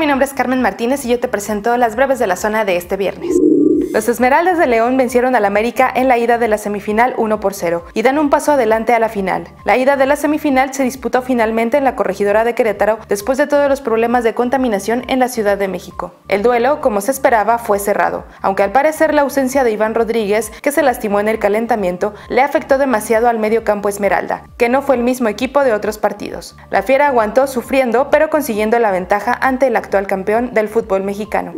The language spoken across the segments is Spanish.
Mi nombre es Carmen Martínez y yo te presento las breves de la zona de este viernes. Los Esmeraldas de León vencieron al América en la ida de la semifinal 1 por 0 y dan un paso adelante a la final. La ida de la semifinal se disputó finalmente en la corregidora de Querétaro después de todos los problemas de contaminación en la Ciudad de México. El duelo, como se esperaba, fue cerrado, aunque al parecer la ausencia de Iván Rodríguez, que se lastimó en el calentamiento, le afectó demasiado al medio campo Esmeralda, que no fue el mismo equipo de otros partidos. La Fiera aguantó sufriendo, pero consiguiendo la ventaja ante el actual campeón del fútbol mexicano.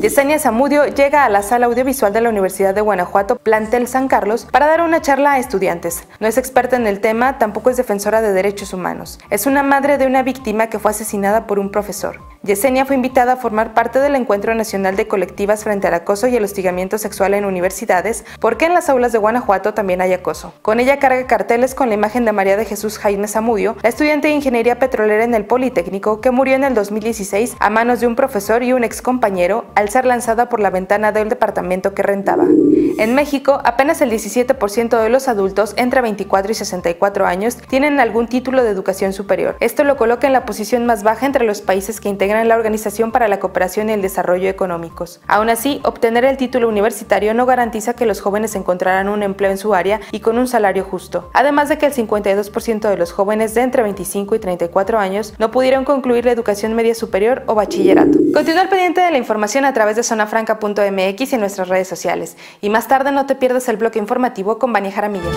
Yesenia Zamudio llega a la sala audiovisual de la Universidad de Guanajuato, plantel San Carlos, para dar una charla a estudiantes. No es experta en el tema, tampoco es defensora de derechos humanos. Es una madre de una víctima que fue asesinada por un profesor. Yesenia fue invitada a formar parte del Encuentro Nacional de Colectivas frente al acoso y el hostigamiento sexual en universidades, porque en las aulas de Guanajuato también hay acoso. Con ella carga carteles con la imagen de María de Jesús Jaime Zamudio, la estudiante de Ingeniería Petrolera en el Politécnico, que murió en el 2016 a manos de un profesor y un ex compañero al ser lanzada por la ventana del departamento que rentaba. En México, apenas el 17% de los adultos entre 24 y 64 años tienen algún título de educación superior. Esto lo coloca en la posición más baja entre los países que integran la Organización para la Cooperación y el Desarrollo Económicos. Aún así, obtener el título universitario no garantiza que los jóvenes encontrarán un empleo en su área y con un salario justo. Además de que el 52% de los jóvenes de entre 25 y 34 años no pudieron concluir la educación media superior o bachillerato. Continúa al pendiente de la información a través de zonafranca.mx y en nuestras redes sociales. Y más tarde no te pierdas el bloque informativo con Vania Jaramillo.